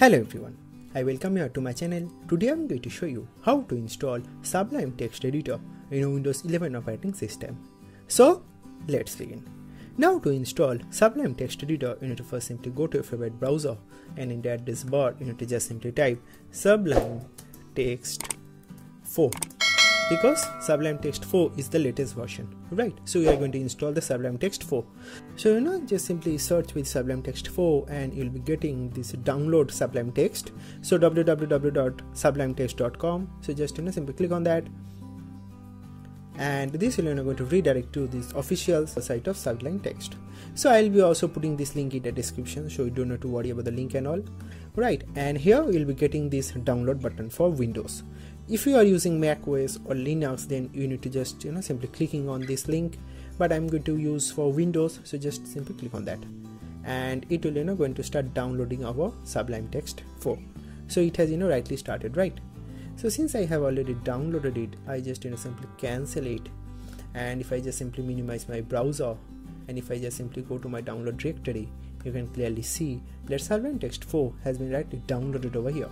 Hello everyone, I welcome you to my channel. Today I'm going to show you how to install Sublime Text Editor in Windows 11 operating system. So let's begin. Now to install Sublime Text Editor, you need to first simply go to your favorite browser and in the address bar you need to just simply type Sublime Text 4 because Sublime Text 4 is the latest version, right? So we are going to install the Sublime Text 4. So you know, just simply search with Sublime Text 4 and you'll be getting this download Sublime Text. So www.sublimetext.com. So just you know, simply click on that. And this will you know, going to redirect to this official site of Sublime Text. So I'll be also putting this link in the description, so you don't have to worry about the link and all. Right, and here you'll be getting this download button for Windows if you are using mac os or linux then you need to just you know simply clicking on this link. But i'm going to use for windows so just simply click on that. And it will you know going to start downloading our sublime text 4 so it has you know rightly started right? So since i have already downloaded it i just you know simply cancel it. And if i just simply minimize my browser and if i just simply go to my download directory you can clearly see that sublime text 4 has been rightly downloaded over here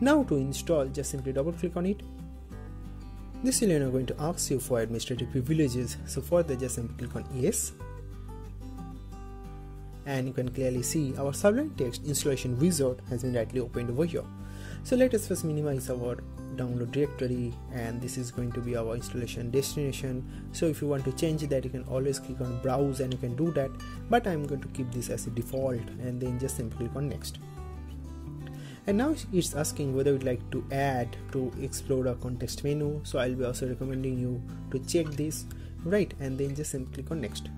now to install, just simply double click on it. This will now going to ask you for administrative privileges. So for that just simply click on yes. And you can clearly see our Sublime Text installation wizard has been rightly opened over here. So let us first minimize our download directory and this is going to be our installation destination so if you want to change that you can always click on browse and you can do that but i'm going to keep this as a default and then just simply click on next and now it's asking whether you'd like to add to explore Explorer context menu. So I'll be also recommending you to check this. Right and then just simply click on next.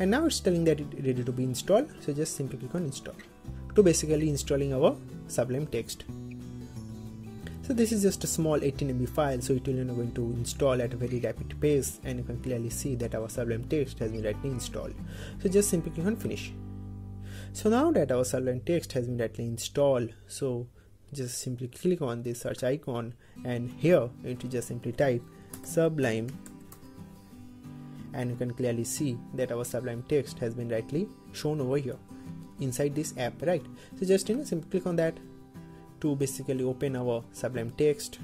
And now it's telling that it's ready to be installed. So just simply click on install. To basically installing our Sublime text. So this is just a small 18 MB file. So it will know, going to install at a very rapid pace. And you can clearly see that our Sublime text has been rightly installed. So just simply click on finish so now that our Sublime text has been directly installed so just simply click on this search icon and here you need to just simply type sublime. And you can clearly see that our sublime text has been rightly shown over here inside this app right? So just you know simply click on that to basically open our sublime text.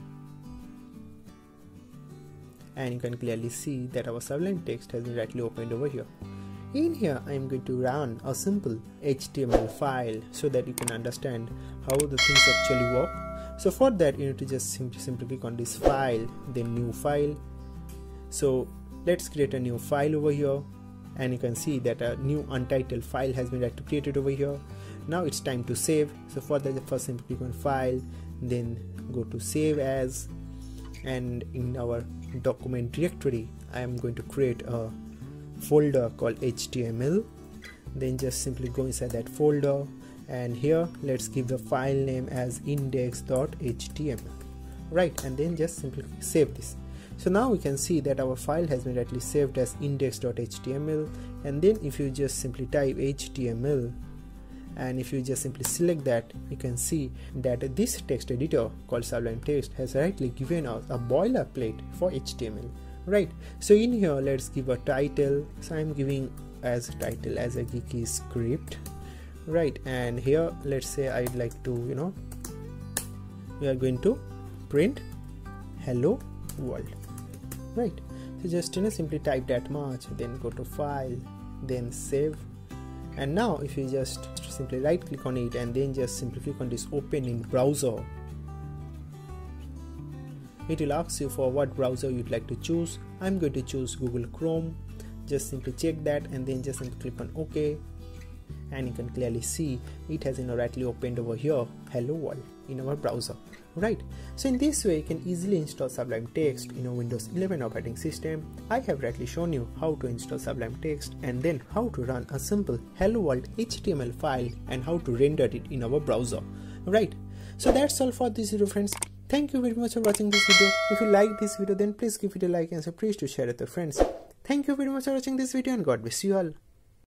And you can clearly see that our sublime text has been rightly opened over here in here, I am going to run a simple HTML file so that you can understand how the things actually work. So for that, you need to just simply, simply click on this file, then new file. So let's create a new file over here and you can see that a new untitled file has been created over here. Now it's time to save. So for that, first simply click on file, then go to save as and in our document directory, I am going to create a folder called html then just simply go inside that folder and here let's give the file name as index.html right and then just simply save this. So now we can see that our file has been rightly saved as index.html and then if you just simply type html and if you just simply select that you can see that this text editor called sublime text has rightly given us a boilerplate for html right. So in here let's give a title. So i'm giving as a title as a geeky script. Right. And here let's say i'd like to you know we are going to print hello world. Right. So just you know simply type that much then go to file then save. And now if you just simply right click on it and then just simply click on this open in browser it will ask you for what browser you'd like to choose. I'm going to choose google chrome. Just simply check that and then just click on ok. And you can clearly see it has you opened over here. Hello world in our browser. Right. So in this way you can easily install sublime text in a windows 11 operating system. I have rightly shown you how to install sublime text and then how to run a simple hello world html file and how to render it in our browser. Right. So that's all for this video friends Thank you very much for watching this video. If you like this video then please give it a like and please to share it with your friends. Thank you very much for watching this video and God bless you all.